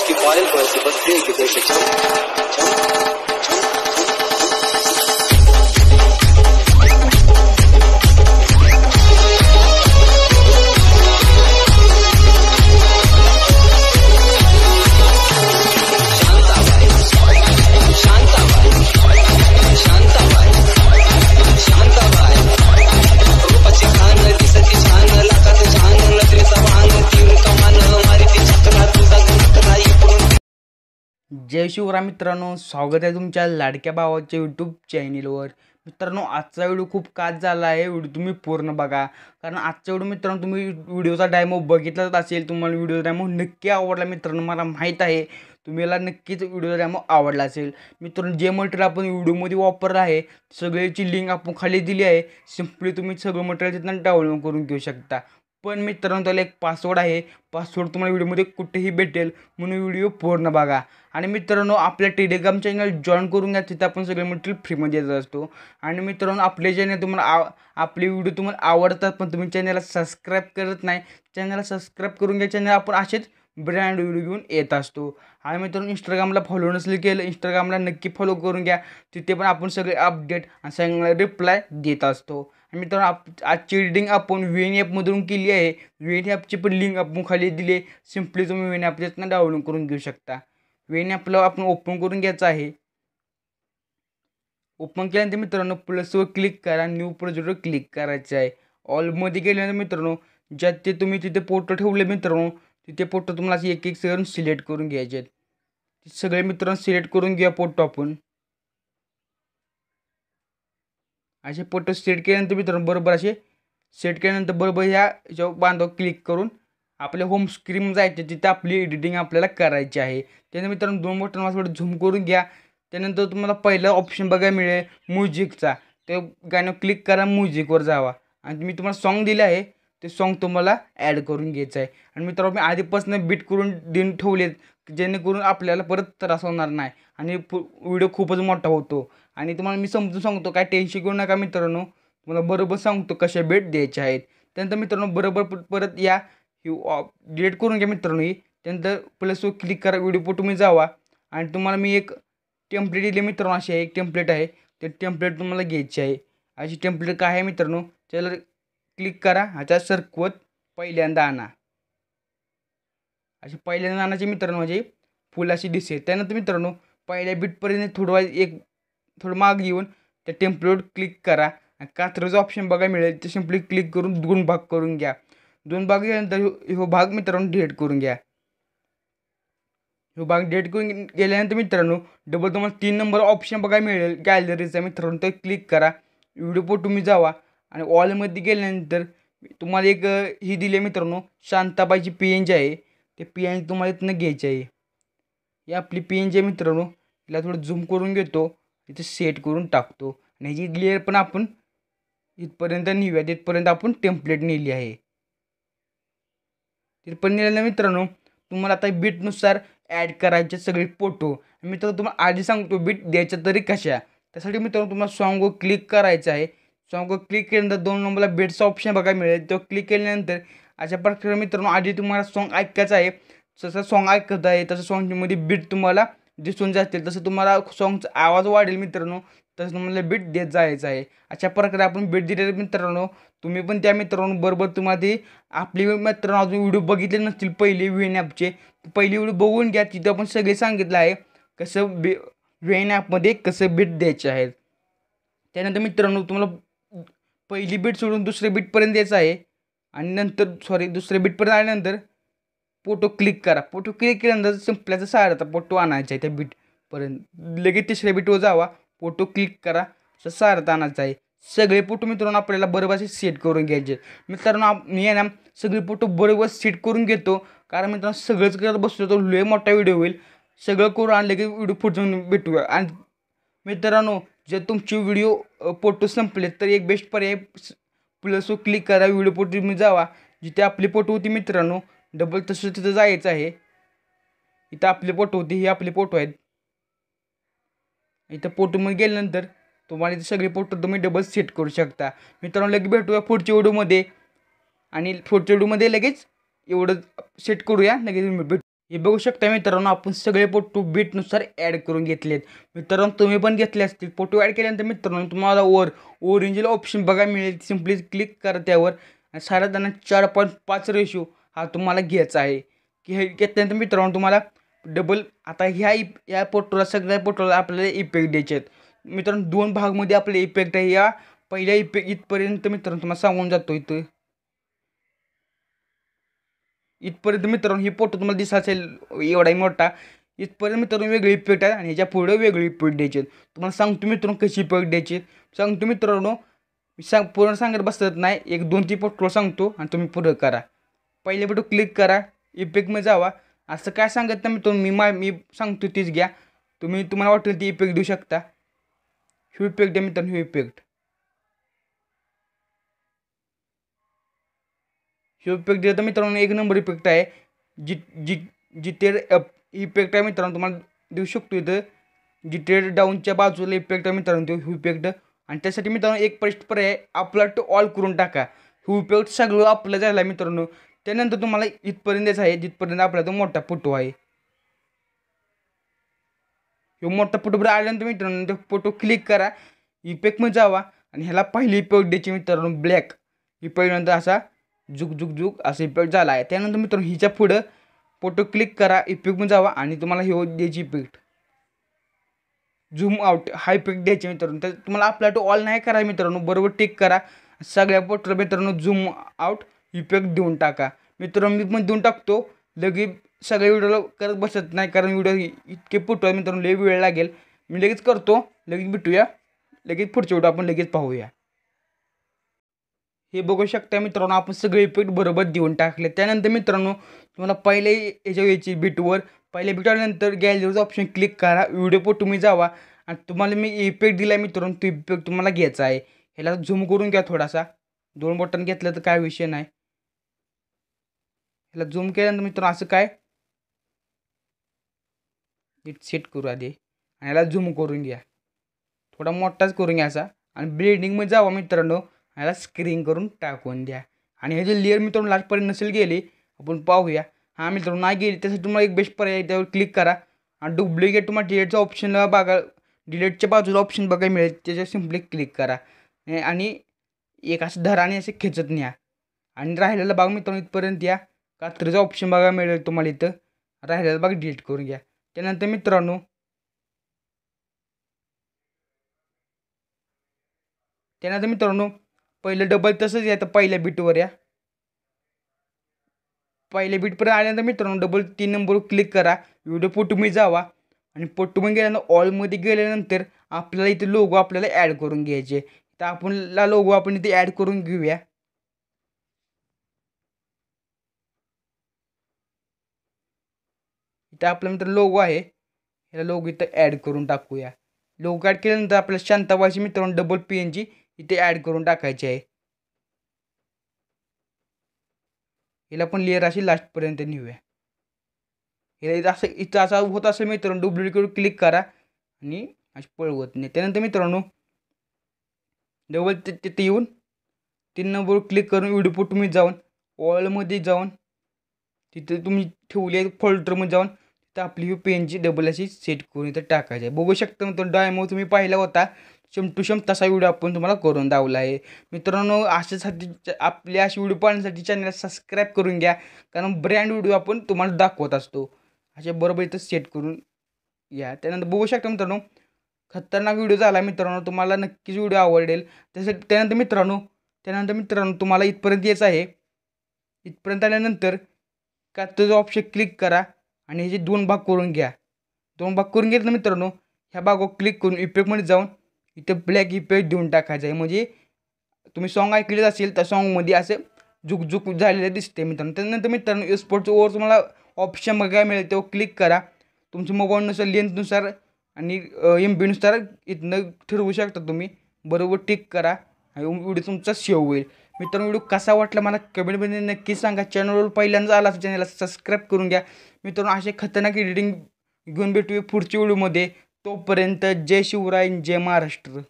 उसकी पायल पर से बस देख देख जय शिवराम मित्रांनो स्वागत आहे तुमच्या लाडक्या भावाच्या यूट्यूब चॅनेलवर मित्रांनो आजचा व्हिडिओ खूप काच झाला आहे व्हिडिओ तुम्ही पूर्ण बघा. कारण आजचा व्हिडिओ मित्रांनो तुम्ही व्हिडिओचा डायमो बघितलाच असेल तुम्हाला व्हिडिओचा डायमो नक्की आवडला मित्रांनो मला माहीत आहे. तुम्हाला नक्कीच व्हिडिओचा डायमो आवडला असेल. मित्रांनो जे मटेरियल आपण व्हिडिओमध्ये वापरलं आहे सगळ्याची लिंक आपण खाली दिली आहे. सिम्पली तुम्ही सगळं मटेरियल तिथनं डाउनलोड करून घेऊ शकता. पण मित्रांनो त्याला एक पासवर्ड आहे. पासवर्ड तुम्हाला व्हिडिओमध्ये कुठेही भेटेल म्हणून व्हिडिओ पूर्ण बघा. आणि मित्रांनो आपल्या टेलिग्राम चॅनल जॉईन करून घ्या. तिथे आपण सगळे मटेरियल फ्रीमध्ये देत असतो. आणि मित्रांनो आपले चॅनल तुम्हाला आव आपले व्हिडिओ तुम्हाला आवडतात पण तुम्ही चॅनलला सबस्क्राईब करत नाही चॅनलला सबस्क्राईब करून घ्या. चॅनल आपण असेच ब्रँड व्हिडिओ घेऊन येत असतो. आणि मित्रांनो इंस्टाग्रामला फॉलो नसले केलं इंस्टाग्रामला नक्की फॉलो करून घ्या. तिथे पण आपण सगळे अपडेट आणि सगळ्यांना रिप्लाय देत असतो. मित्रांनो आप आजची रिडिंग आपण व्ही एन ॲपमधून केली आहे. व्ही एन ॲपची पण लिंक आपण खाली दिली आहे. सिम्पली तुम्ही व्ही एन ॲप डाउनलोड करून घेऊ शकता. व्ही एन ॲपला आपण ओपन करून घ्यायचं आहे. ओपन केल्यानंतर मित्रांनो प्लसवर क्लिक करा. न्यू प्रोजेक्टवर क्लिक करायचं आहे. ऑलमध्ये गेल्यानंतर मित्रांनो ज्यात ते तुम्ही तिथे फोटो ठेवले मित्रांनो तिथे फोटो तुम्हाला असे एक एक सगळं सिलेक्ट करून घ्यायचे आहेत. सगळे मित्रांनो सिलेक्ट करून घ्या फोटो आपण. असे फोटो सेट केल्यानंतर मित्रांनो बरोबर असे सेट केल्यानंतर बरोबर ह्या ह्याच्यावर बांधव क्लिक करून आपल्या होम स्क्रीन जायचे तिथे आपली एडिटिंग आपल्याला करायची आहे. त्यानंतर मित्रांनो दोन बटन थोडं झूम करून घ्या. त्यानंतर तुम्हाला पहिलं ऑप्शन बघायला मिळेल म्युझिकचा ते गाणं क्लिक करा म्युझिकवर जावा. आणि मी तुम्हाला सॉन्ग दिलं आहे ते सॉन्ग तुम्हाला ॲड करून घ्यायचं आहे. आणि मित्रांनो मी आधीपासून बीट करून देऊन ठेवलेत जेणेकरून आपल्याला परत त्रास होणार नाही. आणि व्हिडिओ खूपच मोठा होतो. आणि तुम्हाला मी समजून सांगतो काय टेन्शन घेऊ नका मित्रांनो. तुम्हाला बरोबर सांगतो कशा भेट द्यायच्या आहेत. त्यानंतर मित्रांनो बरोबर परत या. डिलीट करून घ्या मित्रांनो ही. त्यानंतर प्लसवर क्लिक करा व्हिडिओ फोटो तुम्ही जावा. आणि तुम्हाला मी एक टेम्पलेट दिले मित्रांनो अशी आहे एक टेम्पलेट आहे. ते टेम्पलेट तुम्हाला घ्यायची आहे. अशी टेम्पलेट काय आहे मित्रांनो? त्याला क्लिक करा ह्याच्या सरकवत पहिल्यांदा आणा. अशी पहिल्यांदा आणायची मित्रांनो म्हणजे फुल अशी दिसेल. त्यानंतर मित्रांनो पहिल्या बीटपर्यंत थोडं एक थोडं माग येऊन त्या टेम्पलेट क्लिक करा. आणि कात्रचं ऑप्शन बघा मिळेल ते सिम्पली क्लिक करून दोन भाग करून घ्या. दोन भाग गेल्यानंतर ह्यो भाग मित्रांनो डिलीट करून घ्या. ह्यो भाग डिलीट करून गेल्यानंतर मित्रांनो डबल तुम्हाला तीन नंबर ऑप्शन बघा मिळेल गॅलरीचा मित्रांनो ते क्लिक करा. व्हिडिओ फोटो तुम्ही जावा. आणि ऑलमध्ये गेल्यानंतर तुम्हाला एक ही दिली आहे मित्रांनो शांताबाईची पी एन जी आहे. ते पी एन तुम्हाला इथनं घ्यायची आहे. ही आपली पी एन जी आहे मित्रांनो. तिला थोडं झूम करून घेतो. तिथं सेट करून टाकतो. आणि ह्याची लेअर पण आपण इथपर्यंत नेऊया तिथपर्यंत आपण टेम्पलेट नेली आहे. तिथपर्यंत नेल्यानं मित्रांनो तुम्हाला आता बीटनुसार ॲड करायचे सगळे फोटो मित्रांनो तुम्हाला आधी सांगतो बीट द्यायच्या तरी कशा? त्यासाठी मित्रांनो तुम्हाला सॉन्गवर क्लिक करायचं आहे. सॉन्गवर क्लिक केल्यानंतर दोन नंबरला बेटचा ऑप्शन बघा मिळेल. तो क्लिक केल्यानंतर अशा प्रकारे मित्रांनो आधी तुम्हाला सॉन्ग ऐकायचं आहे. जसं सॉन्ग ऐकत आहे तसं सॉन्गमध्ये बीट तुम्हाला दिसून जातील. तसं तुम्हाला सॉन्गचा आवाज वाढेल मित्रांनो. तसं तुम्हाला बीट देत जायचं आहे. अशा प्रकारे आपण बीट दिले मित्रांनो. तुम्ही पण त्या मित्रांनो बरोबर तुम्हाला ती आपली मित्रांनो अजून व्हिडिओ बघितले नसतील पहिले व्हीन ॲपचे पहिली व्हिडिओ बघून घ्या. तिथं आपण सगळे सांगितलं आहे. कसं बे व्हीन ॲपमध्ये कसं बीट द्यायचे आहेत. त्यानंतर मित्रांनो तुम्हाला पहिली बीट सोडून दुसऱ्या बीटपर्यंत द्यायचं आहे. आणि नंतर सॉरी दुसऱ्या बीटपर्यंत आल्यानंतर फोटो क्लिक करा. फोटो क्लिक केल्यानंतर संपल्याचा साराचा फोटो आणायचा आहे त्या बीटपर्यंत लगेच तिसऱ्या बीटवर जावा. फोटो क्लिक करा. असं सारत आणायचा आहे. सगळे फोटो मित्रांनो आपल्याला बरोबर असे सेट करून घ्यायचे. मित्रांनो मी आहे ना सगळे फोटो बरोबर सेट करून घेतो. कारण मित्रांनो सगळंच करत बसलो तर लय मोठा व्हिडिओ होईल. सगळं करून आणलं की व्हिडिओ फोटो भेटूया. आणि मित्रांनो जर तुमचे व्हिडिओ फोटो संपले तर एक बेस्ट पर्याय प्लसवर क्लिक करा. व्हिडिओ फोटो तुम्ही जावा. जिथे आपली फोटो होती मित्रांनो डबल तसं तिथं जायचं आहे. इथं आपले फोटो होते हे आपले फोटो आहेत. इथं फोटोमध्ये गेल्यानंतर तुम्हाला इथे सगळे फोटो तुम्ही डबल सेट करू शकता. मित्रांनो लगेच भेटूया पुढच्या व्हिडिओमध्ये. आणि पुढच्या व्हिडिओमध्ये लगेच एवढं सेट करूया लगेच भेटू हे बघू शकता मित्रांनो आपण सगळे फोटो बीटनुसार ॲड करून घेतलेत. मित्रांनो तुम्ही पण घेतले असतील. फोटो ॲड केल्यानंतर मित्रांनो तुम्हाला वर ओरिजिनल ऑप्शन बघायला मिळेल. सिम्पली क्लिक करा त्यावर. आणि साधारण चार पॉईंट पाच रेशो हा तुम्हाला घ्यायचा आहे. की हे घेतल्यानंतर मित्रांनो तुम्हाला डबल आता ह्या इप या पोट्रोला सगळ्या पोट्रोला आपल्याला इफेक्ट द्यायचे आहेत. मित्रांनो दोन भागमध्ये आपले इफेक्ट आहे. या पहिल्या इफेक्ट इथपर्यंत मित्रांनो तुम्हाला सांगून जातो इथं. इथपर्यंत मित्रांनो ही फोटो तुम्हाला दिसत असेल एवढाही मोठा. इथपर्यंत मित्रांनो वेगळी इफेक्ट आहे आणि ह्याच्या पुढे वेगळी इफेक्ट द्यायची तुम्हाला सांगतो मित्रांनो कशी इफेक्ट द्यायची सांगतो मित्रांनो मी सांग पूर्ण सांगत बसत नाही. एक दोन तीन पोट्रोल सांगतो आणि तुम्ही पुढं करा. पहिले बटू क्लिक करा इफेक्टमध्ये जावा. असं काय सांगत नाही मित्रांनो मी मा मी सांगतो तीच घ्या. तुम्ही तुम्हाला वाटेल ती इफेक्ट देऊ शकता. ह्यू इफेक्ट द्या मित्रांनो ह्यू इफेक्ट ह्यू इफेक्ट दिला तर मित्रांनो एक नंबर इफेक्ट आहे. जी जी जिथे इफेक्ट आहे मित्रांनो तुम्हाला देऊ शकतो इथं. जिथे डाऊनच्या बाजूला इफेक्ट आहे मित्रांनो तो ह्यू इफेक्ट आणि त्यासाठी मित्रांनो एक पर्स्ट पर्याय आपला टू ऑल करून टाका. ह्यू इफेक्ट सगळं आपलं झाला मित्रांनो. त्यानंतर तुम्हाला इथपर्यंत आहे जिथपर्यंत आपला तो मोठा फोटो आहे. ह्यो मोठा फोटो आल्यानंतर मित्रांनो तो फोटो क्लिक करा इफेक्टमध्ये जावा आणि ह्याला पहिली इफेक्ट द्यायची मित्रांनो ब्लॅक इफेक्टनंतर असा झुक जुक झुक असा इफेक्ट झाला आहे. त्यानंतर मित्रांनो हिच्या पुढं फोटो क्लिक करा इफेक्टमध्ये जावा आणि तुम्हाला ह्यो द्यायची इफेक्ट झूम आउट हा इफेक्ट द्यायचे मित्रांनो. तर तुम्हाला आपला टू ऑल नाही करा मित्रांनो बरोबर टिक करा. सगळ्या पोटर मित्रांनो झूम आउट इफेक्ट देऊन टाका. मित्रांनो मी पण देऊन टाकतो. लगेच सगळ्या व्हिडिओला करत बसत नाही कारण व्हिडिओ इतके फोटो मित्रांनो लई वेळ लागेल. मी लगेच करतो. लगेच भेटूया. लगेच पुढच्या व्हिडिओ आपण लगेच पाहूया. हे बघू शकता मित्रांनो आपण सगळे इफेक्ट बरोबर देऊन टाकले. त्यानंतर मित्रांनो तुम्हाला पहिले याच्या यायची बीटवर पहिल्या बीट आल्यानंतर गॅलरीचा ऑप्शन क्लिक करा. व्हिडिओ फोटो तुम्ही जावा. आणि तुम्हाला मी इफेक्ट दिला आहे मित्रांनो तो इफेक्ट तुम्हाला घ्यायचा आहे. ह्याला झूम करून घ्या थोडासा. दोन बटन घेतलं तर काय विषय नाही. ह्याला झूम केल्यानंतर मित्रांनो असं काय? सेट करू आधी. आणि ह्याला झूम करून घ्या. थोडा मोठाच करून घ्या असा. आणि ब्लेडिंगमध्ये जावा मित्रांनो. ह्याला स्क्रीन करून टाकून द्या. आणि हे जे लेअर मित्रांनो लास्टपर्यंत नसेल गेली आपण पाहूया. हां मित्रांनो नाही गेली त्यासाठी तुम्हाला एक बेस्ट पर्याय त्यावर क्लिक करा. आणि डुप्लिकेट तुम्हाला डिलेटचा ऑप्शन बघा डिलेटच्या बाजूला ऑप्शन बघायला मिळेल त्याच्यावर सिम्पली क्लिक करा. आणि एक असं धराने असे खेचत न्या. आणि राहिलेला भाग मित्रांनो इथपर्यंत या. कात्रीचा ऑप्शन बघा मिळेल तुम्हाला इथं. राहिलेला बघा डिलीट करून घ्या. त्यानंतर मित्रांनो त्यानंतर मित्रांनो पहिलं डबल तसंच या तर पहिल्या बीटवर या. पहिल्या बीटपर्यंत आल्यानंतर मित्रांनो डबल तीन नंबरवर क्लिक करा. व्हिडिओ फोटोमध्ये जावा. आणि फोटोमध्ये गेल्यानंतर ऑलमध्ये गेल्यानंतर आपल्याला इथे लोगो आपल्याला ॲड करून घ्यायचे तर आपणला लोगो आपण इथे ॲड करून घेऊया. इथं आपला मित्र लोगो आहे. ह्याला लोगो इथं ॲड करून टाकूया. लोगो ॲड केल्यानंतर आपल्याला शांताबाईची मित्रांनो डबल पी एन जी इथे ॲड करून टाकायची आहे. हिला पण लेअर अशी लास्टपर्यंत नेऊया. हिला असं इथं असा होत असेल मित्रांनो डुप्लिकेट क्लिक करा आणि अशी पळवत नाही. त्यानंतर मित्रांनो डबल तिथे येऊन तीन नंबर क्लिक करून व्हिडिओ तुम्ही जाऊन ऑलमध्ये जाऊन तिथे तुम्ही ठेवले फोल्डरमध्ये जाऊन तर आपली ही पेनची डबल अशी सेट करून इथं टाकायची आहे. बघू शकता मित्रांनो डायमो तुम्ही पाहिला होता. शम टू शम तसा व्हिडिओ आपण तुम्हाला करून दावला आहे. मित्रांनो अशासाठी आपल्या अशी व्हिडिओ पाहण्यासाठी चॅनलला सबस्क्राईब करून घ्या. कारण ब्रँड व्हिडिओ आपण तुम्हाला दाखवत असतो. अशा बरोबर इथं सेट करून या त्यानंतर बघू शकता मित्रांनो खतरनाक व्हिडिओ झाला मित्रांनो तुम्हाला नक्कीच व्हिडिओ आवडेल. त्यासाठी त्यानंतर मित्रांनो त्यानंतर मित्रांनो तुम्हाला इथपर्यंत यायचं आहे. इथपर्यंत आल्यानंतर का तो ऑप्शन क्लिक करा. आणि ह्याचे दोन भाग करून घ्या. दोन भाग करून घेतलं मित्रांनो ह्या भागावर क्लिक करून इफेक्टमध्ये जाऊन इथं ब्लॅक इफेक्ट देऊन टाकायचं आहे. म्हणजे तुम्ही सॉन्ग ऐकलेच असेल त्या सॉन्गमध्ये असं झुकझुक झालेलं दिसते मित्रांनो. त्यानंतर मित्रांनो एक्सपोर्टचं ओवर तुम्हाला ऑप्शन बघायला मिळेल तेव्हा क्लिक करा. तुमच्या मोबाईलनुसार लेन्थनुसार आणि एम बीनुसार इथनं ठरवू शकता तुम्ही. बरोबर टिक करा आणि व्हिडिओ तुमचा सेव्ह होईल. मित्रांनो व्हिडिओ कसा वाटला मला कमेंटमध्ये नक्की सांगा. चॅनलवर पहिल्यांदा आला चॅनलला सबस्क्राईब करून घ्या. मित्रांनो असे खतरनाक एडिटिंग घेऊन भेटूया पुढच्या व्हिडिओमध्ये. तोपर्यंत जय शिवराय जय महाराष्ट्र.